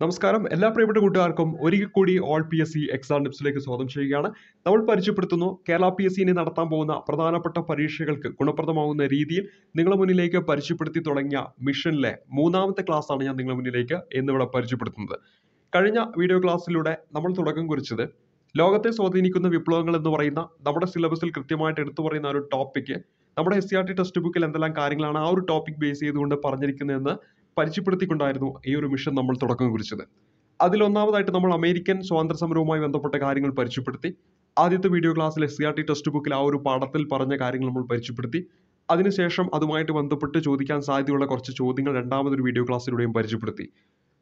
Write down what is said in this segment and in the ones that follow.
നമസ്കാരം. എല്ലാ പ്രിയപ്പെട്ട കൂട്ടുകാർക്കും ഒരിക്കൽ കൂടി all P S C exam ടിപ്സിലേക്ക് സ്വാഗതം ചെയ്യുകയാണ്. നമ്മൾ പരിചയപ്പെടുത്തുന്നു കേരള പി എസ് സിനെ നടത്താൻ പോകുന്ന പ്രധാനപ്പെട്ട പരീക്ഷകൾക്ക് ഗുണപ്രദമാകുന്ന രീതിയിൽ നിങ്ങളുടെ മുന്നിലേക്ക് പരിചയപ്പെടുത്തി തുടങ്ങിയ മിഷനിലെ മൂന്നാമത്തെ ക്ലാസ് ആണ് ഞാൻ നിങ്ങളുടെ മുന്നിലേക്ക് എന്നിവിടെ പരിചയപ്പെടുത്തുന്നത്. കഴിഞ്ഞ വീഡിയോ ക്ലാസ്സിലൂടെ നമ്മൾ തുടക്കം കുറിച്ചത് ലോകത്തെ സ്വാധീനിക്കുന്ന വിപ്ലവങ്ങൾ എന്ന് പറയുന്ന നമ്മുടെ സിലബസിൽ കൃത്യമായിട്ട് എടുത്തു പറയുന്ന ഒരു ടോപ്പിക്ക് നമ്മുടെ S C R T text ബുക്കിൽ എന്തെല്ലാം കാര്യങ്ങളാണ് ആ ഒരു ടോപ്പിക് ബേസ് ചെയ്തുകൊണ്ട് പറഞ്ഞിരിക്കുന്നതെന്ന് പരിചയപ്പെടുത്തിക്കൊണ്ടായിരുന്നു ഈ ഒരു മിഷൻ നമ്മൾ തുടക്കം കുറിച്ചത്. അതിലൊന്നാമതായിട്ട് നമ്മൾ അമേരിക്കൻ സ്വാതന്ത്ര്യ സമരവുമായി ബന്ധപ്പെട്ട കാര്യങ്ങൾ പരിചയപ്പെടുത്തി. ആദ്യത്തെ വീഡിയോ ക്ലാസ്സിൽ S C R T text ബുക്കിൽ ആ ഒരു പാഠത്തിൽ പറഞ്ഞ കാര്യങ്ങൾ നമ്മൾ പരിചയപ്പെടുത്തി. അതിനുശേഷം അതുമായിട്ട് ബന്ധപ്പെട്ട് ചോദിക്കാൻ സാധ്യതയുള്ള കുറച്ച് ചോദ്യങ്ങൾ രണ്ടാമതൊരു വീഡിയോ ക്ലാസ്സിലൂടെയും പരിചയപ്പെടുത്തി.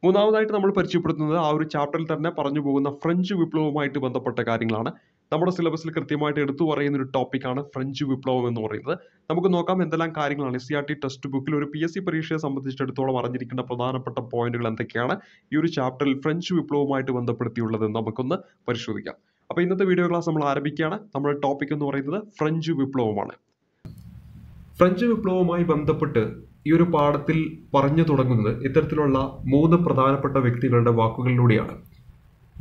മൂന്നാമതായിട്ട് നമ്മൾ പരിചയപ്പെടുത്തുന്നത് ആ ഒരു ചാപ്റ്ററിൽ തന്നെ പറഞ്ഞു പോകുന്ന ഫ്രഞ്ച് വിപ്ലവവുമായിട്ട് ബന്ധപ്പെട്ട കാര്യങ്ങളാണ്. നമ്മുടെ സിലബസിൽ കൃത്യമായിട്ട് എടുത്തു പറയുന്ന ഒരു ടോപ്പിക്കാണ് ഫ്രഞ്ച് വിപ്ലവം എന്ന് പറയുന്നത്. നമുക്ക് നോക്കാം എന്തെല്ലാം കാര്യങ്ങളാണ് എസ് സി ആർ ടി ബുക്കിൽ ഒരു പി എസ് സി പരീക്ഷയെ സംബന്ധിച്ചിടത്തോളം അറിഞ്ഞിരിക്കേണ്ട പ്രധാനപ്പെട്ട പോയിന്റുകൾ എന്തൊക്കെയാണ്? ഈ ഒരു ചാപ്റ്ററിൽ ഫ്രഞ്ച് വിപ്ലവവുമായിട്ട് ബന്ധപ്പെടുത്തിയുള്ളത് നമുക്കൊന്ന് പരിശോധിക്കാം. അപ്പോൾ ഇന്നത്തെ വീഡിയോ ക്ലാസ് നമ്മൾ ആരംഭിക്കുകയാണ്. നമ്മുടെ ടോപ്പിക് എന്ന് പറയുന്നത് ഫ്രഞ്ച് വിപ്ലവമാണ്. ഫ്രഞ്ച് വിപ്ലവവുമായി ബന്ധപ്പെട്ട് ഈ ഒരു പാഠത്തിൽ പറഞ്ഞു തുടങ്ങുന്നത് ഇത്തരത്തിലുള്ള മൂന്ന് പ്രധാനപ്പെട്ട വ്യക്തികളുടെ വാക്കുകളിലൂടെയാണ്.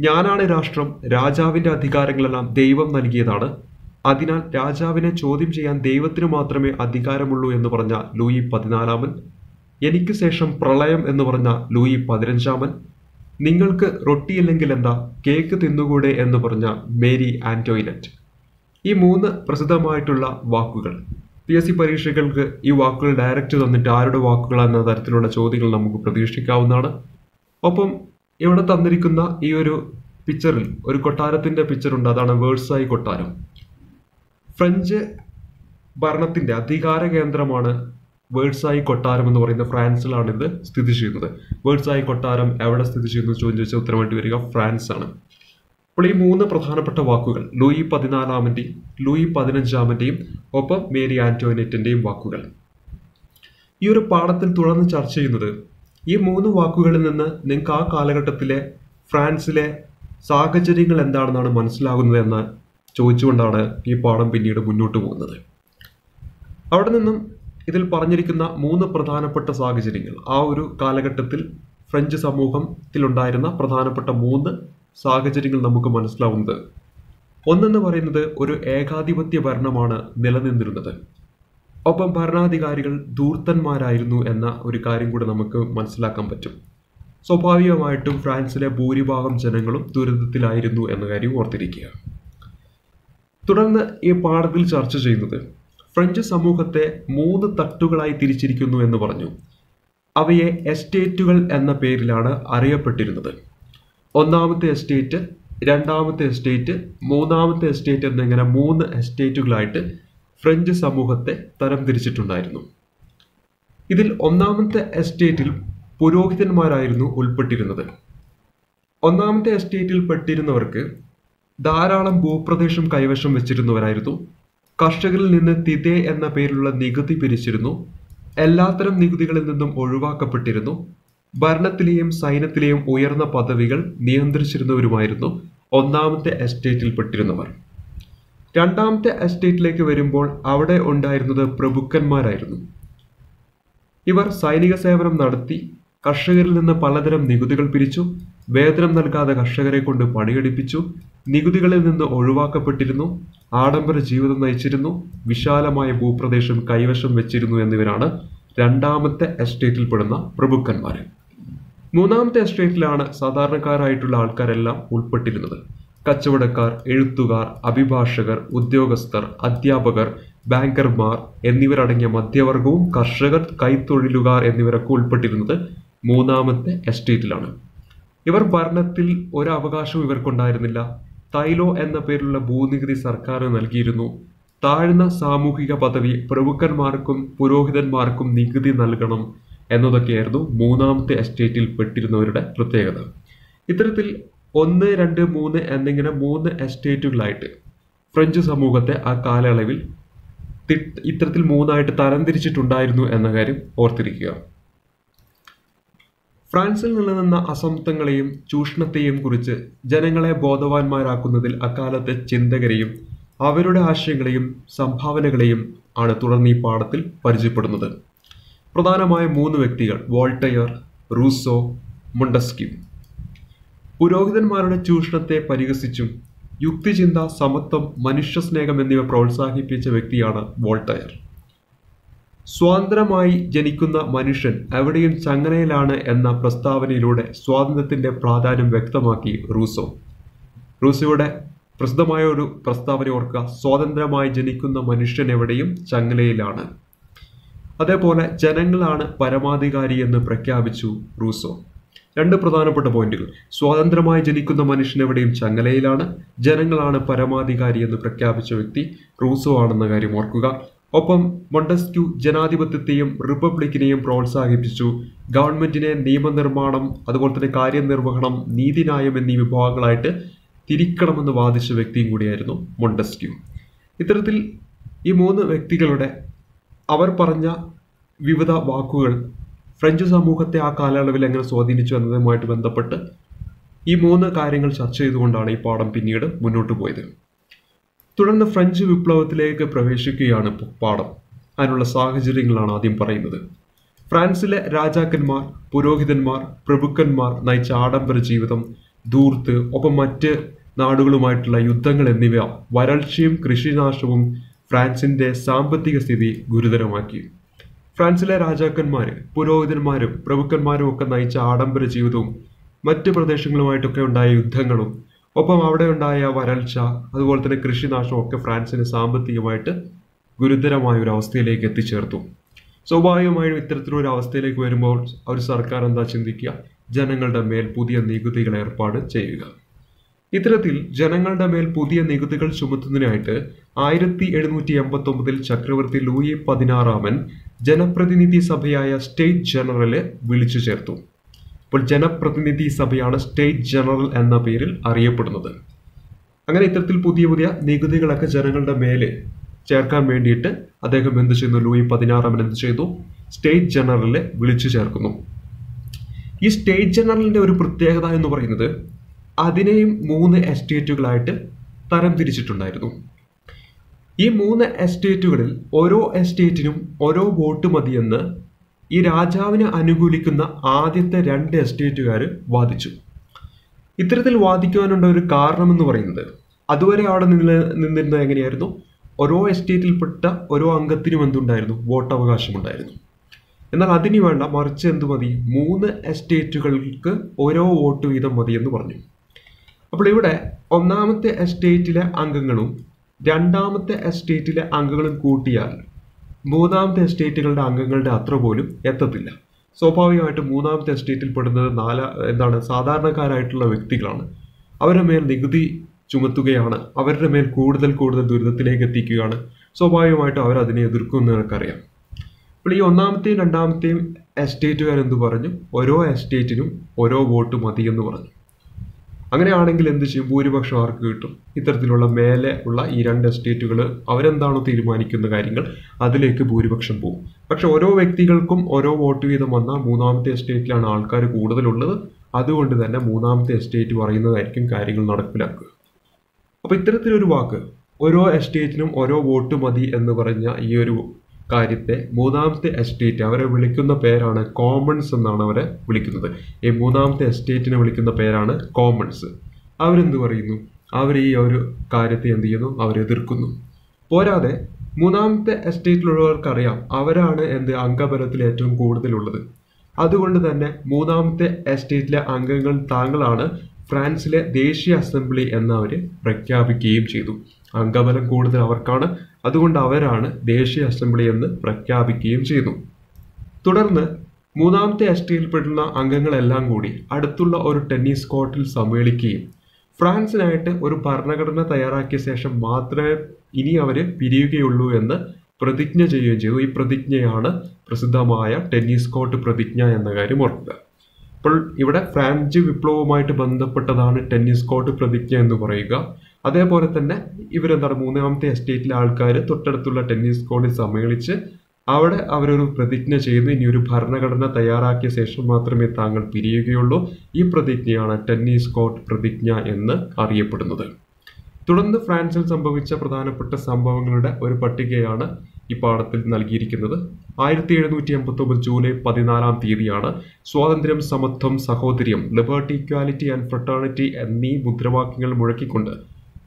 ഞാനാണ് രാഷ്ട്രം രാജാവിന്റെ അധികാരങ്ങളെല്ലാം ദൈവം നൽകിയതാണ്. അതിനാൽ രാജാവിനെ ചോദ്യം ചെയ്യാൻ ദൈവത്തിനു മാത്രമേ അധികാരമുള്ളൂ എന്ന് പറഞ്ഞ ലൂയി പതിനാലാമൻ എനിക്ക് ശേഷം പ്രളയം എന്ന് പറഞ്ഞ ലൂയി പതിനഞ്ചാമൻ നിങ്ങൾക്ക് റൊട്ടിയില്ലെങ്കിൽ എന്താ കേക്ക് തിന്നുകൂടെ എന്ന് പറഞ്ഞ മേരി ആന്റോയിലറ്റ് ഈ മൂന്ന് പ്രസിദ്ധമായിട്ടുള്ള വാക്കുകൾ. പി എസ് സി പരീക്ഷകൾക്ക് ഈ വാക്കുകൾ ഡയറക്റ്റ് തന്നിട്ട് ആരുടെ വാക്കുകൾ എന്ന തരത്തിലുള്ള ചോദ്യങ്ങൾ നമുക്ക് പ്രതീക്ഷിക്കാവുന്നതാണ്. ഒപ്പം ഇവിടെ തന്നിരിക്കുന്ന ഈ ഒരു പിക്ചറിൽ ഒരു കൊട്ടാരത്തിന്റെ പിക്ചർ ഉണ്ട്. അതാണ് വേഴ്സായി കൊട്ടാരം. ഫ്രഞ്ച് ഭരണത്തിന്റെ അധികാര കേന്ദ്രമാണ് വേഴ്സായി കൊട്ടാരം എന്ന് പറയുന്ന ഫ്രാൻസിലാണ് ഇത് സ്ഥിതി ചെയ്യുന്നത്. വേഴ്സായി കൊട്ടാരം എവിടെ സ്ഥിതി ചെയ്യുന്നു? എന്ന് ചോദിച്ച ഉത്തരമായിട്ട് വരിക ഫ്രാൻസ് ആണ് അപ്പോൾ ഈ മൂന്ന് പ്രധാനപ്പെട്ട വാക്കുകൾ ലൂയി പതിനാലാമന്റെയും ലൂയി പതിനഞ്ചാമന്റെയും ഒപ്പം മേരി ആന്റോയിനറ്റിന്റെയും വാക്കുകൾ. ഈ ഒരു പാഠത്തിൽ തുടർന്ന് ചർച്ച ചെയ്യുന്നത് ഈ മൂന്ന് വാക്കുകളിൽ നിന്ന് നിങ്ങൾക്ക് ആ കാലഘട്ടത്തിലെ ഫ്രാൻസിലെ സാഹചര്യങ്ങൾ എന്താണെന്നാണ് മനസ്സിലാകുന്നത് എന്ന് ചോദിച്ചുകൊണ്ടാണ് ഈ പാഠം പിന്നീട് മുന്നോട്ട് പോകുന്നത്. അവിടെ നിന്നും ഇതിൽ പറഞ്ഞിരിക്കുന്ന മൂന്ന് പ്രധാനപ്പെട്ട സാഹചര്യങ്ങൾ. ആ ഒരു കാലഘട്ടത്തിൽ ഫ്രഞ്ച് സമൂഹത്തിലുണ്ടായിരുന്ന പ്രധാനപ്പെട്ട മൂന്ന് സാഹചര്യങ്ങൾ നമുക്ക് മനസ്സിലാവുന്നത്. ഒന്നെന്ന് പറയുന്നത് ഒരു ഏകാധിപത്യ ഭരണമാണ് നിലനിന്നിരുന്നത്. ഒപ്പം ഭരണാധികാരികൾ ധൂർത്തന്മാരായിരുന്നു എന്ന ഒരു കാര്യം കൂടെ നമുക്ക് മനസ്സിലാക്കാൻ പറ്റും. സ്വാഭാവികമായിട്ടും ഫ്രാൻസിലെ ഭൂരിഭാഗം ജനങ്ങളും ദുരിതത്തിലായിരുന്നു എന്ന കാര്യം ഓർത്തിരിക്കുക. തുടർന്ന് ഈ പാഠത്തിൽ ചർച്ച ചെയ്യുന്നത് ഫ്രഞ്ച് സമൂഹത്തെ മൂന്ന് തട്ടുകളായി തിരിച്ചിരിക്കുന്നു എന്ന് പറഞ്ഞു. അവയെ എസ്റ്റേറ്റുകൾ എന്ന പേരിലാണ് അറിയപ്പെട്ടിരുന്നത്. ഒന്നാമത്തെ എസ്റ്റേറ്റ് രണ്ടാമത്തെ എസ്റ്റേറ്റ് മൂന്നാമത്തെ എസ്റ്റേറ്റ് എന്നിങ്ങനെ മൂന്ന് എസ്റ്റേറ്റുകളായിട്ട് ഫ്രഞ്ച് സമൂഹത്തെ തരംതിരിച്ചിട്ടുണ്ടായിരുന്നു. ഇതിൽ ഒന്നാമത്തെ എസ്റ്റേറ്റിൽ പുരോഹിതന്മാരായിരുന്നു ഉൾപ്പെട്ടിരുന്നത്. ഒന്നാമത്തെ എസ്റ്റേറ്റിൽ പെട്ടിരുന്നവർക്ക് ധാരാളം ഭൂപ്രദേശം കൈവശം വെച്ചിരുന്നവരായിരുന്നു. കർഷകരിൽ നിന്ന് തിതേ എന്ന പേരിലുള്ള നികുതി പിരിച്ചിരുന്നു. എല്ലാത്തരം നികുതികളിൽ നിന്നും ഒഴിവാക്കപ്പെട്ടിരുന്നു. ഭരണത്തിലെയും സൈന്യത്തിലെയും ഉയർന്ന പദവികൾ നിയന്ത്രിച്ചിരുന്നവരുമായിരുന്നു ഒന്നാമത്തെ എസ്റ്റേറ്റിൽ പെട്ടിരുന്നവർ. രണ്ടാമത്തെ എസ്റ്റേറ്റിലേക്ക് വരുമ്പോൾ അവിടെ ഉണ്ടായിരുന്നത് പ്രഭുക്കന്മാരായിരുന്നു. ഇവർ സൈനിക സേവനം നടത്തി കർഷകരിൽ നിന്ന് പലതരം നികുതികൾ പിരിച്ചു വേതനം നൽകാതെ കർഷകരെ കൊണ്ട് പണിയെടുപ്പിച്ചു നികുതികളിൽ നിന്ന് ഒഴിവാക്കപ്പെട്ടിരുന്നു ആഡംബര ജീവിതം നയിച്ചിരുന്നു വിശാലമായ ഭൂപ്രദേശം കൈവശം വെച്ചിരുന്നു എന്നിവരാണ് രണ്ടാമത്തെ എസ്റ്റേറ്റിൽ പെടുന്ന പ്രഭുക്കന്മാർ മൂന്നാമത്തെ എസ്റ്റേറ്റിലാണ് സാധാരണക്കാരായിട്ടുള്ള ആൾക്കാരെല്ലാം ഉൾപ്പെട്ടിരുന്നത്. കച്ചവടക്കാർ എഴുത്തുകാർ അഭിഭാഷകർ ഉദ്യോഗസ്ഥർ അധ്യാപകർ ബാങ്കർമാർ എന്നിവരടങ്ങിയ മധ്യവർഗവും കർഷകർ കൈത്തൊഴിലുകാർ എന്നിവരൊക്കെ ഉൾപ്പെട്ടിരുന്നത് മൂന്നാമത്തെ എസ്റ്റേറ്റിലാണ്. ഇവർ ഭരണത്തിൽ ഒരു അവകാശവും ഇവർക്കുണ്ടായിരുന്നില്ല. തൈലോ എന്ന പേരിലുള്ള ഭൂനികുതി സർക്കാർ നൽകിയിരുന്നു. താഴ്ന്ന സാമൂഹിക പദവി പ്രഭുക്കന്മാർക്കും പുരോഹിതന്മാർക്കും നികുതി നൽകണം എന്നതൊക്കെയായിരുന്നു മൂന്നാമത്തെ എസ്റ്റേറ്റിൽ പെട്ടിരുന്നവരുടെ പ്രത്യേകത. ഇത്തരത്തിൽ ഒന്ന് രണ്ട് മൂന്ന് എന്നിങ്ങനെ മൂന്ന് എസ്റ്റേറ്റുകളായിട്ട് ഫ്രഞ്ച് സമൂഹത്തെ ആ കാലയളവിൽ ഇത്തരത്തിൽ മൂന്നായിട്ട് തരംതിരിച്ചിട്ടുണ്ടായിരുന്നു എന്ന കാര്യം ഓർത്തിരിക്കുക. ഫ്രാൻസിൽ നിലനിന്ന അസമത്വങ്ങളെയും ചൂഷണത്തെയും കുറിച്ച് ജനങ്ങളെ ബോധവാന്മാരാക്കുന്നതിൽ അക്കാലത്തെ ചിന്തകരെയും അവരുടെ ആശയങ്ങളെയും സംഭാവനകളെയും ആണ് തുടർന്ന് ഈ പാഠത്തിൽ പരിചയപ്പെടുന്നത്. പ്രധാനമായ മൂന്ന് വ്യക്തികൾ വോൾട്ടയർ റൂസോ മൊണ്ടസ്ക്യൂ പുരോഹിതന്മാരുടെ ചൂഷണത്തെ പരിഹസിച്ചും യുക്തിചിന്ത സമത്വം മനുഷ്യസ്നേഹം എന്നിവ പ്രോത്സാഹിപ്പിച്ച വ്യക്തിയാണ് വോൾട്ടയർ സ്വതന്ത്രമായി ജനിക്കുന്ന മനുഷ്യൻ എവിടെയും ചങ്ങനയിലാണ് എന്ന പ്രസ്താവനയിലൂടെ സ്വാതന്ത്ര്യത്തിന്റെ പ്രാധാന്യം വ്യക്തമാക്കി റൂസോ. റൂസോയുടെ പ്രസിദ്ധമായ ഒരു പ്രസ്താവന ഓർക്കുക സ്വാതന്ത്ര്യമായി ജനിക്കുന്ന മനുഷ്യൻ എവിടെയും ചങ്ങലയിലാണ് അതേപോലെ ജനങ്ങളാണ് പരമാധികാരി എന്ന് പ്രഖ്യാപിച്ചു റൂസോ. രണ്ട് പ്രധാനപ്പെട്ട പോയിന്റുകൾ. സ്വാതന്ത്ര്യമായി ജനിക്കുന്ന മനുഷ്യൻ എവിടെയും ചങ്ങലയിലാണ്. ജനങ്ങളാണ് പരമാധികാരി എന്ന് പ്രഖ്യാപിച്ച വ്യക്തി റൂസോ ആണെന്ന കാര്യം ഓർക്കുക. ഒപ്പം മൊണ്ടസ്ക്യു ജനാധിപത്യത്തെയും റിപ്പബ്ലിക്കിനെയും പ്രോത്സാഹിപ്പിച്ചു. ഗവൺമെന്റിനെ നിയമനിർമ്മാണം അതുപോലെ തന്നെ കാര്യനിർവഹണം നീതിന്യായം എന്നീ വിഭാഗങ്ങളായിട്ട് തിരിക്കണമെന്ന് വാദിച്ച വ്യക്തിയും കൂടിയായിരുന്നു മൊണ്ടസ്ക്യു. ഇത്തരത്തിൽ ഈ മൂന്ന് വ്യക്തികളുടെ അവർ പറഞ്ഞ വിവിധ വാക്കുകൾ ഫ്രഞ്ച് സമൂഹത്തെ ആ കാലയളവിൽ എങ്ങനെ സ്വാധീനിച്ചു എന്നതുമായിട്ട് ബന്ധപ്പെട്ട് ഈ മൂന്ന് കാര്യങ്ങൾ ചർച്ച ചെയ്തുകൊണ്ടാണ് ഈ പാഠം പിന്നീട് മുന്നോട്ട് പോയത്. തുടർന്ന് ഫ്രഞ്ച് വിപ്ലവത്തിലേക്ക് പ്രവേശിക്കുകയാണ് പാഠം. അതിനുള്ള സാഹചര്യങ്ങളാണ് ആദ്യം പറയുന്നത്. ഫ്രാൻസിലെ രാജാക്കന്മാർ പുരോഹിതന്മാർ പ്രഭുക്കന്മാർ നയിച്ച ആഡംബര ജീവിതം ദൂർത്ത് ഒപ്പം മറ്റ് നാടുകളുമായിട്ടുള്ള യുദ്ധങ്ങൾ എന്നിവ വരൾച്ചയും കൃഷിനാശവും ഫ്രാൻസിന്റെ സാമ്പത്തിക സ്ഥിതി ഗുരുതരമാക്കി. ഫ്രാൻസിലെ രാജാക്കന്മാർ പുരോഹിതന്മാരും പ്രഭുക്കന്മാരും ഒക്കെ നയിച്ച ആഡംബര ജീവിതവും മറ്റു പ്രദേശങ്ങളുമായിട്ടൊക്കെ ഉണ്ടായ യുദ്ധങ്ങളും ഒപ്പം അവിടെ ഉണ്ടായ വരൾച്ച അതുപോലെ തന്നെ കൃഷിനാശവും ഒക്കെ ഫ്രാൻസിന് സാമ്പത്തികമായിട്ട് ഗുരുതരമായ ഒരു അവസ്ഥയിലേക്ക് എത്തിച്ചേർത്തു. സ്വാഭാവികമായും ഇത്തരത്തിലൊരു അവസ്ഥയിലേക്ക് വരുമ്പോൾ ഒരു സർക്കാർ എന്താ ചിന്തിക്കുക? ജനങ്ങളുടെ മേൽ പുതിയ നികുതികൾ ഏർപ്പാട് ചെയ്യുക. ഇത്തരത്തിൽ ജനങ്ങളുടെ മേൽ പുതിയ നികുതികൾ ചുമത്തുന്നതിനായിട്ട് ആയിരത്തി എഴുന്നൂറ്റി എൺപത്തി ഒമ്പതിൽ ചക്രവർത്തി ലൂയി പതിനാറാമൻ ജനപ്രതിനിധി സഭയായ സ്റ്റേറ്റ് ജനറലെ വിളിച്ചു ചേർത്തു. അപ്പോൾ ജനപ്രതിനിധി സഭയാണ് സ്റ്റേറ്റ് ജനറൽ എന്ന പേരിൽ അറിയപ്പെടുന്നത്. അങ്ങനെ ഇത്തരത്തിൽ പുതിയ പുതിയ നികുതികളൊക്കെ ജനങ്ങളുടെ മേലെ ചേർക്കാൻ വേണ്ടിയിട്ട് അദ്ദേഹം എന്ത് ചെയ്യുന്നു? ലൂയി പതിനാറാമൻ എന്ത് ചെയ്തു? സ്റ്റേറ്റ് ജനറലിനെ വിളിച്ചു ചേർക്കുന്നു. ഈ സ്റ്റേറ്റ് ജനറലിന്റെ ഒരു പ്രത്യേകത എന്ന് പറയുന്നത് അതിനെയും മൂന്ന് എസ്റ്റേറ്റുകളായിട്ട് തരം തിരിച്ചിട്ടുണ്ടായിരുന്നു. ഈ മൂന്ന് എസ്റ്റേറ്റുകളിൽ ഓരോ എസ്റ്റേറ്റിനും ഓരോ വോട്ട് മതിയെന്ന് ഈ രാജാവിനെ അനുകൂലിക്കുന്ന ആദ്യത്തെ രണ്ട് എസ്റ്റേറ്റുകാർ വാദിച്ചു. ഇത്തരത്തിൽ വാദിക്കുവാനുള്ള ഒരു കാരണമെന്ന് പറയുന്നത് അതുവരെ അവിടെ നിന്ന് നിന്നിരുന്നത് എങ്ങനെയായിരുന്നു? ഓരോ എസ്റ്റേറ്റിൽപ്പെട്ട ഓരോ അംഗത്തിനും എന്തുണ്ടായിരുന്നു? വോട്ട് വോട്ടവകാശമുണ്ടായിരുന്നു. എന്നാൽ അതിന് വേണ്ട മറിച്ച് എന്ത് മതി? മൂന്ന് എസ്റ്റേറ്റുകൾക്ക് ഓരോ വോട്ട് വീതം മതി എന്ന് പറഞ്ഞു. അപ്പോൾ ഇവിടെ ഒന്നാമത്തെ എസ്റ്റേറ്റിലെ അംഗങ്ങളും രണ്ടാമത്തെ എസ്റ്റേറ്റിലെ അംഗങ്ങളും കൂട്ടിയാൽ മൂന്നാമത്തെ എസ്റ്റേറ്റുകളുടെ അംഗങ്ങളുടെ അത്ര പോലും എത്തത്തില്ല. സ്വാഭാവികമായിട്ടും മൂന്നാമത്തെ എസ്റ്റേറ്റിൽ പെടുന്നത് നാല എന്താണ് സാധാരണക്കാരായിട്ടുള്ള വ്യക്തികളാണ്. അവരുടെ മേൽ നികുതി ചുമത്തുകയാണ്. അവരുടെ മേൽ കൂടുതൽ കൂടുതൽ ദുരിതത്തിലേക്ക് എത്തിക്കുകയാണ്. സ്വാഭാവികമായിട്ടും അവരതിനെ എതിർക്കുമെന്ന് നിനക്കറിയാം. അപ്പോൾ ഈ ഒന്നാമത്തെയും രണ്ടാമത്തെയും എസ്റ്റേറ്റുകാരെന്ത് പറഞ്ഞു? ഓരോ എസ്റ്റേറ്റിനും ഓരോ വോട്ട് മതി എന്ന് പറഞ്ഞു. അങ്ങനെയാണെങ്കിൽ എന്ത് ചെയ്യും? ഭൂരിപക്ഷം ആർക്ക് കിട്ടും? ഇത്തരത്തിലുള്ള മേലെ ഉള്ള ഈ രണ്ട് എസ്റ്റേറ്റുകൾ അവരെന്താണോ തീരുമാനിക്കുന്ന കാര്യങ്ങൾ അതിലേക്ക് ഭൂരിപക്ഷം പോകും. പക്ഷെ ഓരോ വ്യക്തികൾക്കും ഓരോ വോട്ട് വീതം വന്നാൽ മൂന്നാമത്തെ എസ്റ്റേറ്റിലാണ് ആൾക്കാർ കൂടുതലുള്ളത്. അതുകൊണ്ട് തന്നെ മൂന്നാമത്തെ എസ്റ്റേറ്റ് പറയുന്നതായിരിക്കും കാര്യങ്ങൾ നടപ്പിലാക്കുക. അപ്പോൾ ഇത്തരത്തിലൊരു വാക്ക് ഓരോ എസ്റ്റേറ്റിനും ഓരോ വോട്ട് മതി എന്ന് പറഞ്ഞ ഈ ഒരു കാര്യത്തെ മൂന്നാമത്തെ എസ്റ്റേറ്റ് അവരെ വിളിക്കുന്ന പേരാണ് കോമൺസ് എന്നാണ് അവരെ വിളിക്കുന്നത്. ഈ മൂന്നാമത്തെ എസ്റ്റേറ്റിനെ വിളിക്കുന്ന പേരാണ് കോമൺസ്. അവരെന്ത് പറയുന്നു? അവർ ഈ ഒരു കാര്യത്തെ എന്ത് ചെയ്യുന്നു? അവർ എതിർക്കുന്നു. പോരാതെ മൂന്നാമത്തെ എസ്റ്റേറ്റിലുള്ളവർക്കറിയാം അവരാണ് എന്ത് അംഗബലത്തിൽ ഏറ്റവും കൂടുതലുള്ളത്. അതുകൊണ്ട് തന്നെ മൂന്നാമത്തെ എസ്റ്റേറ്റിലെ അംഗങ്ങൾ താങ്കളാണ് ഫ്രാൻസിലെ ദേശീയ അസംബ്ലി എന്ന് അവർ പ്രഖ്യാപിക്കുകയും ചെയ്തു. അംഗബലം കൂടുതൽ അവർക്കാണ്. അതുകൊണ്ട് അവരാണ് ദേശീയ അസംബ്ലി എന്ന് പ്രഖ്യാപിക്കുകയും ചെയ്തു. തുടർന്ന് മൂന്നാമത്തെ എസ്റ്റേറ്റിൽപ്പെടുന്ന അംഗങ്ങളെല്ലാം കൂടി അടുത്തുള്ള ഒരു ടെന്നീസ് കോർട്ടിൽ സമ്മേളിക്കുകയും ഫ്രാൻസിനായിട്ട് ഒരു ഭരണഘടന തയ്യാറാക്കിയ ശേഷം മാത്രമേ ഇനി അവർ പിരിയുകയുള്ളൂ എന്ന് പ്രതിജ്ഞ ചെയ്യുകയും ചെയ്തു. ഈ പ്രതിജ്ഞയാണ് പ്രസിദ്ധമായ ടെന്നീസ് കോർട്ട് പ്രതിജ്ഞ എന്ന കാര്യം ഓർക്കുക. അപ്പോൾ ഇവിടെ ഫ്രാൻസ് വിപ്ലവവുമായിട്ട് ബന്ധപ്പെട്ടതാണ് ടെന്നീസ് കോർട്ട് പ്രതിജ്ഞ എന്ന് പറയുക. അതേപോലെ തന്നെ ഇവരെന്താണ് മൂന്നാമത്തെ എസ്റ്റേറ്റിലെ ആൾക്കാർ തൊട്ടടുത്തുള്ള ടെന്നീസ് കോർട്ടിൽ സമ്മേളിച്ച് അവിടെ അവരൊരു പ്രതിജ്ഞ ചെയ്യുന്നു. ഇനി ഒരു ഭരണഘടന തയ്യാറാക്കിയ ശേഷം മാത്രമേ താങ്കൾ പിരിയുകയുള്ളൂ. ഈ പ്രതിജ്ഞയാണ് ടെന്നീസ് കോർട്ട് പ്രതിജ്ഞ എന്ന് അറിയപ്പെടുന്നത്. തുടർന്ന് ഫ്രാൻസിൽ സംഭവിച്ച പ്രധാനപ്പെട്ട സംഭവങ്ങളുടെ ഒരു പട്ടികയാണ് ഈ പാഠത്തിൽ നൽകിയിരിക്കുന്നത്. ആയിരത്തി എഴുന്നൂറ്റി എൺപത്തി ഒമ്പത് ജൂലൈ പതിനാലാം തീയതിയാണ് സ്വാതന്ത്ര്യം സമത്വം സഹോദര്യം ലിബർട്ടി ഇക്വാലിറ്റി ആൻഡ് ഫ്രട്ടേണിറ്റി എന്നീ മുദ്രാവാക്യങ്ങൾ മുഴക്കിക്കൊണ്ട്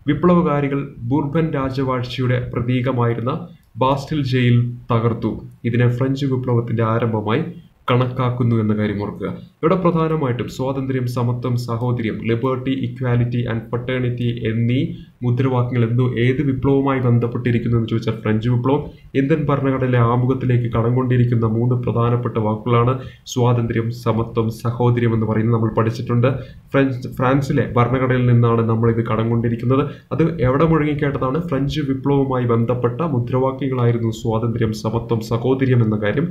വിപ്ലവകാരികൾ ബുർബൻ രാജവാഴ്ചയുടെ പ്രതീകമായിരുന്ന ബാസ്റ്റിൽ ജയിൽ തകർത്തു. ഇതിനെ ഫ്രഞ്ച് വിപ്ലവത്തിന്റെ ആരംഭമായി കണക്കാക്കുന്നു എന്ന കാര്യം ഓർക്കുക. ഇവിടെ പ്രധാനമായിട്ടും സ്വാതന്ത്ര്യം സമത്വം സഹോദര്യം ലിബേർട്ടി ഇക്വാലിറ്റി ആൻഡ് ഫട്ടേണിറ്റി എന്നീ മുദ്രാവാക്യങ്ങൾ എന്തോ ഏത് വിപ്ലവവുമായി ബന്ധപ്പെട്ടിരിക്കുന്നു എന്ന് ചോദിച്ചാൽ ഫ്രഞ്ച് വിപ്ലവം. ഇന്ത്യൻ ഭരണഘടനയിലെ ആമുഖത്തിലേക്ക് കടംകൊണ്ടിരിക്കുന്ന മൂന്ന് പ്രധാനപ്പെട്ട വാക്കുകളാണ് സ്വാതന്ത്ര്യം സമത്വം സഹോദര്യം എന്ന് പറയുന്നത് നമ്മൾ പഠിച്ചിട്ടുണ്ട്. ഫ്രഞ്ച് ഫ്രാൻസിലെ ഭരണഘടനയിൽ നിന്നാണ് നമ്മൾ ഇത് കടംകൊണ്ടിരിക്കുന്നത് അത് എവിടെ മുഴങ്ങിക്കേണ്ടതാണ്? ഫ്രഞ്ച് വിപ്ലവവുമായി ബന്ധപ്പെട്ട മുദ്രാവാക്യങ്ങളായിരുന്നു സ്വാതന്ത്ര്യം സമത്വം സഹോദര്യം എന്ന കാര്യം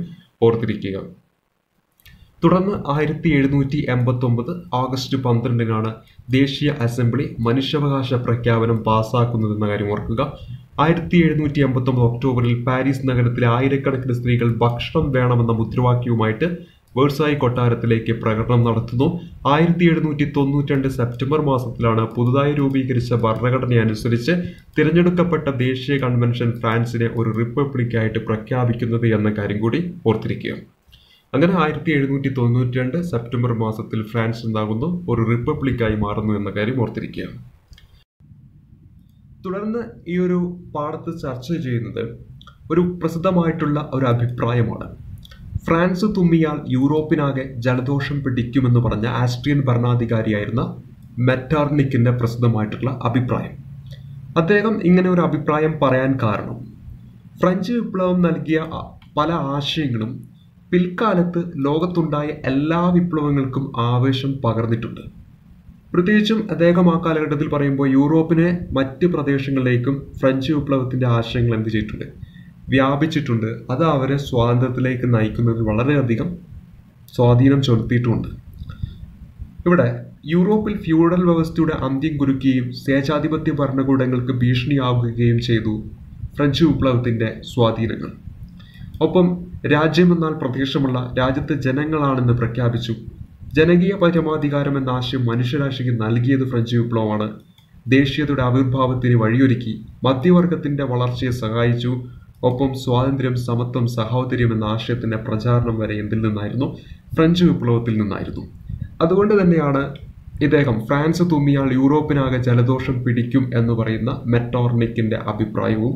ഓർത്തിരിക്കുക. തുടർന്ന് ആയിരത്തി എഴുന്നൂറ്റി എൺപത്തി ഒമ്പത് ആഗസ്റ്റ് പന്ത്രണ്ടിനാണ് ദേശീയ അസംബ്ലി മനുഷ്യാവകാശ പ്രഖ്യാപനം പാസാക്കുന്നതെന്ന കാര്യം ഓർക്കുക. ആയിരത്തി എഴുന്നൂറ്റി എൺപത്തി ഒമ്പത് ഒക്ടോബറിൽ പാരീസ് നഗരത്തിലെ ആയിരക്കണക്കിന് സ്ത്രീകൾ ഭക്ഷണം വേണമെന്ന മുദ്രാവാക്യവുമായിട്ട് വേഴ്സായി കൊട്ടാരത്തിലേക്ക് പ്രകടനം നടത്തുന്നു. ആയിരത്തി എഴുന്നൂറ്റി തൊണ്ണൂറ്റി രണ്ട് സെപ്റ്റംബർ മാസത്തിലാണ് പുതുതായി രൂപീകരിച്ച ഭരണഘടന അനുസരിച്ച് തിരഞ്ഞെടുക്കപ്പെട്ട ദേശീയ കൺവെൻഷൻ ഫ്രാൻസിനെ ഒരു റിപ്പബ്ലിക്കായിട്ട് പ്രഖ്യാപിക്കുന്നത് എന്ന കാര്യം കൂടി ഓർത്തിരിക്കുക. അങ്ങനെ ആയിരത്തി എഴുന്നൂറ്റി തൊണ്ണൂറ്റി രണ്ട് സെപ്റ്റംബർ മാസത്തിൽ ഫ്രാൻസ് ഉണ്ടാകുന്നു ഒരു റിപ്പബ്ലിക്കായി മാറുന്നു എന്ന കാര്യം ഓർത്തിരിക്കുക തുടർന്ന് ഈ ഒരു പാഠത്ത് ചർച്ച ചെയ്യുന്നത് ഒരു പ്രസിദ്ധമായിട്ടുള്ള ഒരു അഭിപ്രായമാണ്. ഫ്രാൻസ് തുമ്മിയാൽ യൂറോപ്പിനാകെ ജലദോഷം പിടിക്കുമെന്ന് പറഞ്ഞ ആസ്ട്രിയൻ ഭരണാധികാരിയായിരുന്ന മെറ്റാർണിക്കിന്റെ പ്രസിദ്ധമായിട്ടുള്ള അഭിപ്രായം. അദ്ദേഹം ഇങ്ങനെ ഒരു അഭിപ്രായം പറയാൻ കാരണം ഫ്രഞ്ച് വിപ്ലവം നൽകിയ പല ആശയങ്ങളും പിൽക്കാലത്ത് ലോകത്തുണ്ടായ എല്ലാ വിപ്ലവങ്ങൾക്കും ആവേശം പകർന്നിട്ടുണ്ട്. പ്രത്യേകിച്ചും അദ്ദേഹം ആ കാലഘട്ടത്തിൽ പറയുമ്പോൾ യൂറോപ്പിനെ മറ്റ് പ്രദേശങ്ങളിലേക്കും ഫ്രഞ്ച് വിപ്ലവത്തിന്റെ ആശയങ്ങൾ എന്ത് ചെയ്തിട്ടുണ്ട്? വ്യാപിച്ചിട്ടുണ്ട്. അത് അവരെ സ്വാതന്ത്ര്യത്തിലേക്ക് നയിക്കുന്നതിൽ വളരെയധികം സ്വാധീനം ചെലുത്തിയിട്ടുമുണ്ട് ഇവിടെ യൂറോപ്പിൽ ഫ്യൂഡൽ വ്യവസ്ഥയുടെ അന്ത്യം കുരുക്കുകയും സ്വേച്ഛാധിപത്യ ഭരണകൂടങ്ങൾക്ക് ഭീഷണിയാവുകയും ചെയ്തു ഫ്രഞ്ച് വിപ്ലവത്തിന്റെ സ്വാധീനങ്ങൾ. ഒപ്പം രാജ്യമെന്നാൽ പ്രത്യക്ഷമുള്ള രാജ്യത്തെ ജനങ്ങളാണെന്ന് പ്രഖ്യാപിച്ചു. ജനകീയ പരമാധികാരം എന്ന ആശയം മനുഷ്യരാശിക്ക് നൽകിയത് ഫ്രഞ്ച് വിപ്ലവമാണ്. ദേശീയതയുടെ ആവിർഭാവത്തിന് വഴിയൊരുക്കി മധ്യവർഗത്തിന്റെ വളർച്ചയെ സഹായിച്ചു. ഒപ്പം സ്വാതന്ത്ര്യം സമത്വം സഹോദര്യം എന്ന ആശയത്തിന്റെ പ്രചാരണം വരെ എന്തിൽ നിന്നായിരുന്നു? ഫ്രഞ്ച് വിപ്ലവത്തിൽ നിന്നായിരുന്നു. അതുകൊണ്ട് തന്നെയാണ് ഇദ്ദേഹം ഫ്രാൻസ് തുമ്മിയാൽ യൂറോപ്പിനാകെ ജലദോഷം പിടിക്കും എന്ന് പറയുന്ന മെറ്റോർണിക്കിന്റെ അഭിപ്രായവും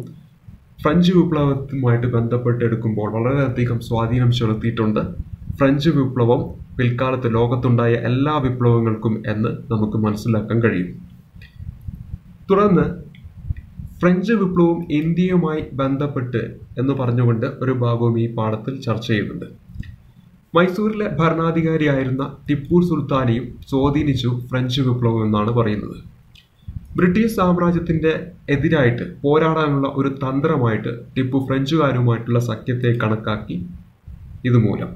ഫ്രഞ്ച് വിപ്ലവത്തുമായിട്ട് ബന്ധപ്പെട്ടെടുക്കുമ്പോൾ വളരെയധികം സ്വാധീനം ചെലുത്തിയിട്ടുണ്ട്. ഫ്രഞ്ച് വിപ്ലവം പിൽക്കാലത്ത് ലോകത്തുണ്ടായ എല്ലാ വിപ്ലവങ്ങൾക്കും എന്ന് നമുക്ക് മനസ്സിലാക്കാൻ കഴിയും. തുടർന്ന് ഫ്രഞ്ച് വിപ്ലവം ഇന്ത്യയുമായി ബന്ധപ്പെട്ട് എന്ന് പറഞ്ഞുകൊണ്ട് ഒരു ഭാഗവും ഈ പാഠത്തിൽ ചർച്ച ചെയ്യുന്നുണ്ട്. മൈസൂരിലെ ഭരണാധികാരിയായിരുന്ന ടിപ്പു സുൽത്താനെയും സ്വാധീനിച്ചു ഫ്രഞ്ച് വിപ്ലവം എന്നാണ് പറയുന്നത്. ബ്രിട്ടീഷ് സാമ്രാജ്യത്തിന്റെ എതിരായിട്ട് പോരാടാനുള്ള ഒരു തന്ത്രമായിട്ട് ടിപ്പു ഫ്രഞ്ചുകാരുമായിട്ടുള്ള സഖ്യത്തെ കണക്കാക്കി ഇതുമൂലം.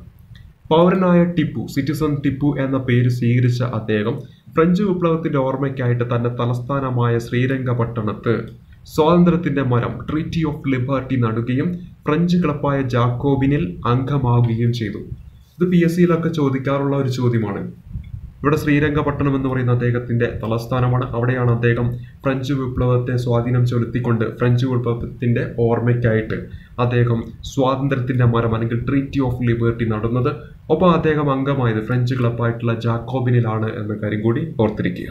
പൗരനായ ടിപ്പു സിറ്റിസൺ ടിപ്പു എന്ന പേര് സ്വീകരിച്ച അദ്ദേഹം ഫ്രഞ്ച് വിപ്ലവത്തിന്റെ ഓർമ്മയ്ക്കായിട്ട് തന്റെ തലസ്ഥാനമായ ശ്രീരംഗപട്ടണത്ത് സ്വാതന്ത്ര്യത്തിന്റെ മരം ട്രീറ്റി ഓഫ് ലിബർട്ടി നടുകയും ഫ്രഞ്ച് ക്ലബായ ജാക്കോബിനിൽ അംഗമാവുകയും ചെയ്തു. ഇത് പി എസ് സിയിലൊക്കെ ചോദിക്കാറുള്ള ഒരു ചോദ്യമാണ്. ഇവിടെ ശ്രീരംഗപട്ടണം എന്ന് പറയുന്ന അദ്ദേഹത്തിന്റെ തലസ്ഥാനമാണ്. അവിടെയാണ് അദ്ദേഹം ഫ്രഞ്ച് വിപ്ലവത്തെ സ്വാധീനം ചെലുത്തിക്കൊണ്ട് ഫ്രഞ്ച് വിപ്ലവത്തിന്റെ ഓർമ്മയ്ക്കായിട്ട് അദ്ദേഹം സ്വാതന്ത്ര്യത്തിന്റെ മരം അല്ലെങ്കിൽ ട്രീറ്റി ഓഫ് ലിബർട്ടി നടന്നത്. ഒപ്പം അദ്ദേഹം അംഗമായത് ഫ്രഞ്ച് ക്ലബായിട്ടുള്ള ജാക്കോബിനിലാണ് എന്ന കാര്യം കൂടി ഓർത്തിരിക്കുക.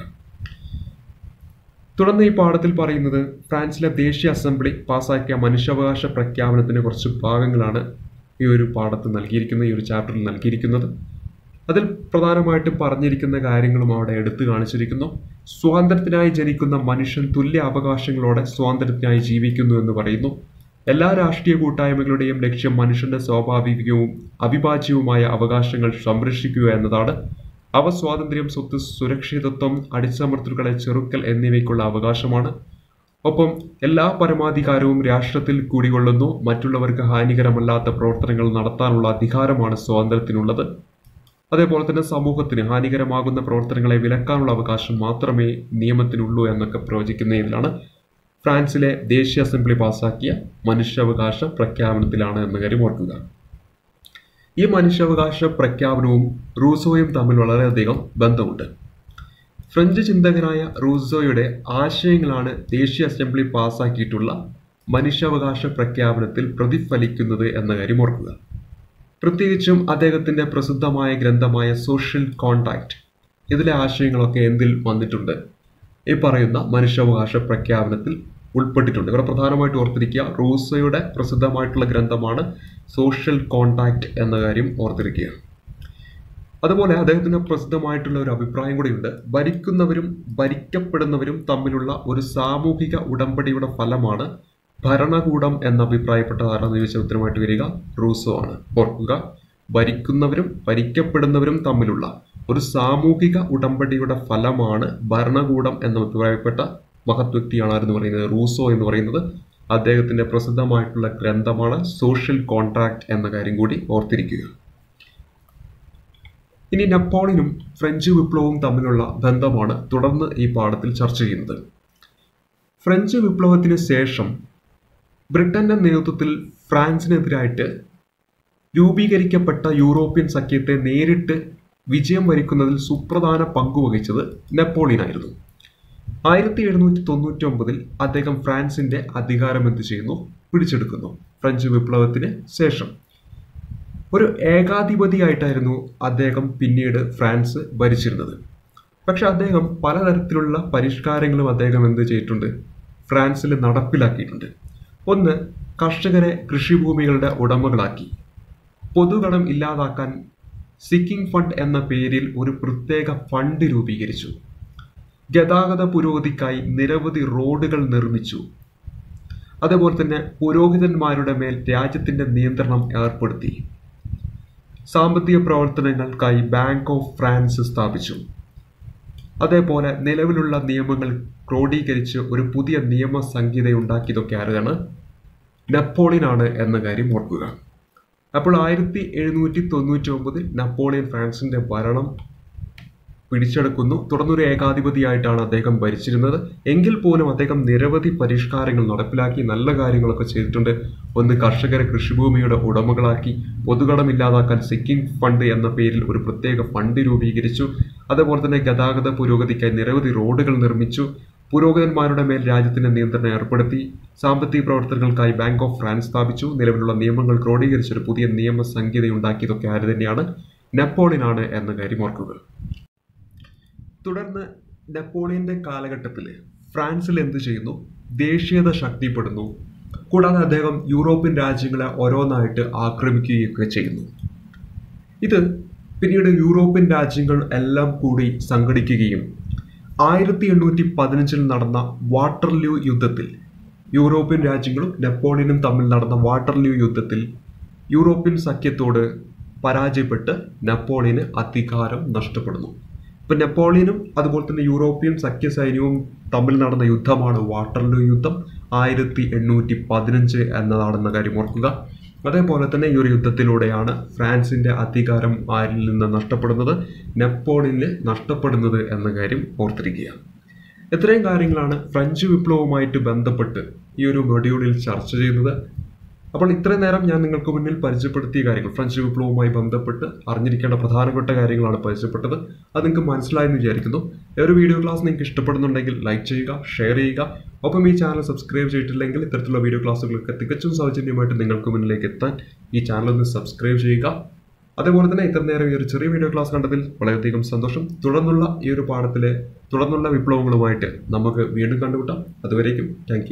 തുടർന്ന് ഈ പാഠത്തിൽ പറയുന്നത് ഫ്രാൻസിലെ ദേശീയ അസംബ്ലി പാസാക്കിയ മനുഷ്യാവകാശ പ്രഖ്യാപനത്തിന്റെ കുറച്ച് ഭാഗങ്ങളാണ് ഈ ഒരു പാഠത്ത് നൽകിയിരിക്കുന്നത് ഈ ഒരു ചാപ്റ്ററിൽ നൽകിയിരിക്കുന്നത്. അതിൽ പ്രധാനമായിട്ടും പറഞ്ഞിരിക്കുന്ന കാര്യങ്ങളും അവിടെ എടുത്തു കാണിച്ചിരിക്കുന്നു. സ്വാതന്ത്ര്യത്തിനായി ജനിക്കുന്ന മനുഷ്യൻ തുല്യ അവകാശങ്ങളോടെ സ്വാതന്ത്ര്യത്തിനായി ജീവിക്കുന്നു എന്ന് പറയുന്നു. എല്ലാ രാഷ്ട്രീയ കൂട്ടായ്മകളുടെയും ലക്ഷ്യം മനുഷ്യന്റെ സ്വാഭാവികവും അവിഭാജ്യവുമായ അവകാശങ്ങൾ സംരക്ഷിക്കുക എന്നതാണ്. അവ സ്വാതന്ത്ര്യം സ്വത്ത് സുരക്ഷിതത്വം അടിച്ചമർത്തലുകളെ ചെറുക്കൽ എന്നിവയ്ക്കുള്ള അവകാശമാണ്. ഒപ്പം എല്ലാ പരമാധികാരവും രാഷ്ട്രത്തിൽ കൂടികൊള്ളുന്നു മറ്റുള്ളവർക്ക് ഹാനികരമല്ലാത്ത പ്രവർത്തനങ്ങൾ നടത്താനുള്ള അധികാരമാണ് സ്വാതന്ത്ര്യത്തിനുള്ളത്. അതേപോലെ തന്നെ സമൂഹത്തിന് ഹാനികരമാകുന്ന പ്രവർത്തനങ്ങളെ വിലക്കാനുള്ള അവകാശം മാത്രമേ നിയമത്തിനുള്ളൂ എന്നൊക്കെ പ്രവചിക്കുന്നതിലാണ് ഫ്രാൻസിലെ ദേശീയ അസംബ്ലി പാസാക്കിയ മനുഷ്യാവകാശ പ്രഖ്യാപനത്തിലാണ് എന്ന കാര്യം ഓർക്കുക. ഈ മനുഷ്യാവകാശ പ്രഖ്യാപനവും റൂസോയും തമ്മിൽ വളരെയധികം ബന്ധമുണ്ട്. ഫ്രഞ്ച് ചിന്തകനായ റൂസോയുടെ ആശയങ്ങളാണ് ദേശീയ അസംബ്ലി പാസാക്കിയിട്ടുള്ള മനുഷ്യാവകാശ പ്രഖ്യാപനത്തിൽ പ്രതിഫലിക്കുന്നത് എന്ന കാര്യം ഓർക്കുക. പ്രത്യേകിച്ചും അദ്ദേഹത്തിന്റെ പ്രസിദ്ധമായ ഗ്രന്ഥമായ സോഷ്യൽ കോണ്ടാക്ട് ഇതിലെ ആശയങ്ങളൊക്കെ എന്തിൽ വന്നിട്ടുണ്ട്? ഈ പറയുന്ന മനുഷ്യാവകാശ പ്രഖ്യാപനത്തിൽ ഉൾപ്പെട്ടിട്ടുണ്ട്. ഇവിടെ പ്രധാനമായിട്ട് ഓർത്തിരിക്കുക റൂസയുടെ പ്രസിദ്ധമായിട്ടുള്ള ഗ്രന്ഥമാണ് സോഷ്യൽ കോണ്ടാക്ട് എന്ന കാര്യം ഓർത്തിരിക്കുക. അതുപോലെ അദ്ദേഹത്തിന് പ്രസിദ്ധമായിട്ടുള്ള ഒരു അഭിപ്രായം കൂടിയുണ്ട്. ഭരിക്കുന്നവരും ഭരിക്കപ്പെടുന്നവരും തമ്മിലുള്ള ഒരു സാമൂഹിക ഉടമ്പടിയുടെ ഫലമാണ് ഭരണകൂടം എന്നഭിപ്രായപ്പെട്ട ആരാന്ന് ചോദിച്ചാൽ ഉത്തരമായിട്ട് വരിക റൂസോ ആണ്. ഓർക്കുക ഭരിക്കുന്നവരും ഭരിക്കപ്പെടുന്നവരും തമ്മിലുള്ള ഒരു സാമൂഹിക ഉടമ്പടിയുടെ ഫലമാണ് ഭരണകൂടം എന്ന അഭിപ്രായപ്പെട്ട മഹത് വ്യക്തിയാണ് ആരെന്ന് പറയുന്നത്? റൂസോ എന്ന് പറയുന്നത് അദ്ദേഹത്തിന്റെ പ്രസിദ്ധമായിട്ടുള്ള ഗ്രന്ഥമാണ് സോഷ്യൽ കോൺട്രാക്ട് എന്ന കാര്യം കൂടി ഓർത്തിരിക്കുക. ഇനി നെപ്പോളിയനും ഫ്രഞ്ച് വിപ്ലവവും തമ്മിലുള്ള ബന്ധമാണ് തുടർന്ന് ഈ പാഠത്തിൽ ചർച്ച ചെയ്യുന്നത്. ഫ്രഞ്ച് വിപ്ലവത്തിന് ശേഷം ബ്രിട്ടന്റെ നേതൃത്വത്തിൽ ഫ്രാൻസിനെതിരായിട്ട് രൂപീകരിക്കപ്പെട്ട യൂറോപ്യൻ സഖ്യത്തെ നേരിട്ട് വിജയം വരിക്കുന്നതിൽ സുപ്രധാന പങ്കുവഹിച്ചത് നെപ്പോളിയനായിരുന്നു ആയിരത്തി എഴുന്നൂറ്റി തൊണ്ണൂറ്റി ഒമ്പതിൽ അദ്ദേഹം ഫ്രാൻസിന്റെ അധികാരം എന്ത് ചെയ്യുന്നു? പിടിച്ചെടുക്കുന്നു. ഫ്രഞ്ച് വിപ്ലവത്തിന് ശേഷം. ഒരു ഏകാധിപതിയായിട്ടായിരുന്നു അദ്ദേഹം പിന്നീട് ഫ്രാൻസ് ഭരിച്ചിരുന്നത്. പക്ഷെ അദ്ദേഹം പലതരത്തിലുള്ള പരിഷ്കാരങ്ങളും അദ്ദേഹം എന്ത് ചെയ്തിട്ടുണ്ട്? ഫ്രാൻസിൽ നടപ്പിലാക്കിയിട്ടുണ്ട്. ഒന്ന് കർഷകരെ കൃഷിഭൂമികളുടെ ഉടമകളാക്കി. പൊതുകടം ഇല്ലാതാക്കാൻ സിക്കിംഗ് ഫണ്ട് എന്ന പേരിൽ ഒരു പ്രത്യേക ഫണ്ട് രൂപീകരിച്ചു. ഗതാഗത പുരോഗതിക്കായി നിരവധി റോഡുകൾ നിർമ്മിച്ചു. അതുപോലെ തന്നെ പുരോഹിതന്മാരുടെ മേൽ രാജ്യത്തിന്റെ നിയന്ത്രണം ഏർപ്പെടുത്തി. സാമ്പത്തിക പ്രവർത്തനങ്ങൾക്കായി ബാങ്ക് ഓഫ് ഫ്രാൻസ് സ്ഥാപിച്ചു. അതേപോലെ നിലവിലുള്ള നിയമങ്ങൾ ക്രോഡീകരിച്ച് ഒരു പുതിയ നിയമ സംഹിത ഉണ്ടാക്കിയതൊക്കെ ആരാണ്? നെപ്പോളിയനാണ് എന്ന കാര്യം ഓർക്കുക. അപ്പോൾ ആയിരത്തി എഴുന്നൂറ്റി തൊണ്ണൂറ്റി ഒമ്പതിൽ നെപ്പോളിയൻ ഫ്രാൻസിന്റെ ഭരണം പിടിച്ചെടുക്കുന്നു. തുടർന്നൊരു ഏകാധിപതിയായിട്ടാണ് അദ്ദേഹം ഭരിച്ചിരുന്നത്. എങ്കിൽ പോലും അദ്ദേഹം നിരവധി പരിഷ്കാരങ്ങൾ നടപ്പിലാക്കി നല്ല കാര്യങ്ങളൊക്കെ ചെയ്തിട്ടുണ്ട്. ഒന്ന് കർഷകരെ കൃഷിഭൂമിയുടെ ഉടമകളാക്കി പൊതുകടം ഇല്ലാതാക്കാൻ സിക്കിംഗ് ഫണ്ട് എന്ന പേരിൽ ഒരു പ്രത്യേക ഫണ്ട് രൂപീകരിച്ചു. അതുപോലെ തന്നെ ഗതാഗത പുരോഗതിക്കായി നിരവധി റോഡുകൾ നിർമ്മിച്ചു. പുരോഹിതന്മാരുടെ മേൽ രാജ്യത്തിന്റെ നിയന്ത്രണം ഏർപ്പെടുത്തി സാമ്പത്തിക പ്രവർത്തനങ്ങൾക്കായി ബാങ്ക് ഓഫ് ഫ്രാൻസ് സ്ഥാപിച്ചു. നിലവിലുള്ള നിയമങ്ങൾ ക്രോഡീകരിച്ച ഒരു പുതിയ നിയമ സംഹിതയുണ്ടാക്കിയതൊക്കെ ആര് തന്നെയാണ്? നെപ്പോളിയനാണ് എന്ന കാര്യം ഓർക്കുക. തുടർന്ന് നെപ്പോളിയന്റെ കാലഘട്ടത്തിൽ ഫ്രാൻസിൽ എന്ത് ചെയ്യുന്നു? ദേശീയത ശക്തിപ്പെടുന്നു. കൂടാതെ അദ്ദേഹം യൂറോപ്യൻ രാജ്യങ്ങളെ ഓരോന്നായിട്ട് ആക്രമിക്കുകയൊക്കെ ചെയ്യുന്നു. ഇത് പിന്നീട് യൂറോപ്യൻ രാജ്യങ്ങൾ എല്ലാം കൂടി സംഘടിക്കുകയും ആയിരത്തി എണ്ണൂറ്റി പതിനഞ്ചിൽ നടന്ന വാട്ടർലൂ യുദ്ധത്തിൽ യൂറോപ്യൻ രാജ്യങ്ങളും നെപ്പോളിയനും തമ്മിൽ നടന്ന വാട്ടർലൂ യുദ്ധത്തിൽ യൂറോപ്യൻ സഖ്യത്തോട് പരാജയപ്പെട്ട് നെപ്പോളിയന് അധികാരം നഷ്ടപ്പെടുന്നു. ഇപ്പം നെപ്പോളിയനും അതുപോലെ തന്നെ യൂറോപ്യൻ സഖ്യ സൈന്യവും തമ്മിൽ നടന്ന യുദ്ധമാണ് വാട്ടർലൂ യുദ്ധം. ആയിരത്തി എണ്ണൂറ്റി പതിനഞ്ച് എന്നതാണെന്ന കാര്യം ഓർക്കുക. അതേപോലെ തന്നെ ഈ ഒരു യുദ്ധത്തിലൂടെയാണ് ഫ്രാൻസിന്റെ അധികാരം ആരിൽ നിന്ന് നഷ്ടപ്പെടുന്നത് നെപ്പോളിന് നഷ്ടപ്പെടുന്നത് എന്ന കാര്യം ഓർത്തിരിക്കുക. ഇത്രയും കാര്യങ്ങളാണ് ഫ്രഞ്ച് വിപ്ലവവുമായിട്ട് ബന്ധപ്പെട്ട് ഈ ഒരു മൊഡ്യൂളിൽ ചർച്ച ചെയ്യുന്നത് അപ്പോൾ ഇത്രയും നേരം ഞാൻ നിങ്ങൾക്ക് മുന്നിൽ പരിചയപ്പെടുത്തിയ കാര്യങ്ങൾ ഫ്രഞ്ച് വിപ്ലവവുമായി ബന്ധപ്പെട്ട് അറിഞ്ഞിരിക്കേണ്ട പ്രധാനപ്പെട്ട കാര്യങ്ങളാണ് പരിചയപ്പെട്ടത്. അത് നിങ്ങൾക്ക് മനസ്സിലായെന്ന് വിചാരിക്കുന്നു. ഒരു വീഡിയോ ക്ലാസ് നിങ്ങൾക്ക് ഇഷ്ടപ്പെടുന്നുണ്ടെങ്കിൽ ലൈക്ക് ചെയ്യുക ഷെയർ ചെയ്യുക. ഒപ്പം ഈ ചാനൽ സബ്സ്ക്രൈബ് ചെയ്തിട്ടില്ലെങ്കിൽ ഇത്തരത്തിലുള്ള വീഡിയോ ക്ലാസ്സുകളൊക്കെ തികച്ചും സൗജന്യമായിട്ട് നിങ്ങൾക്ക് മുന്നിലേക്ക് എത്താൻ ഈ ചാനൽ ഒന്ന് സബ്സ്ക്രൈബ് ചെയ്യുക. അതേപോലെ തന്നെ ഇത്ര നേരം ഈ ഒരു ചെറിയ വീഡിയോ ക്ലാസ് കണ്ടതിൽ വളരെയധികം സന്തോഷം. തുടർന്നുള്ള ഈ ഒരു പാഠത്തിലെ തുടർന്നുള്ള വിപ്ലവങ്ങളുമായിട്ട് നമുക്ക് വീണ്ടും കണ്ടുമുട്ടാം. അതുവരേക്കും താങ്ക്